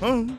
Hmm.